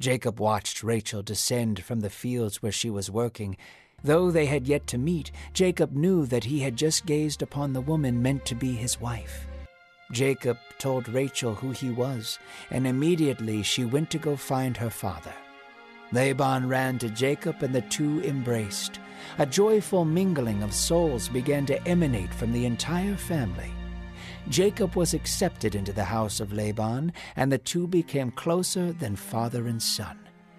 Jacob watched Rachel descend from the fields where she was working. Though they had yet to meet, Jacob knew that he had just gazed upon the woman meant to be his wife. Jacob told Rachel who he was, and immediately she went to go find her father. Laban ran to Jacob, and the two embraced. A joyful mingling of souls began to emanate from the entire family. Jacob was accepted into the house of Laban, and the two became closer than father and son.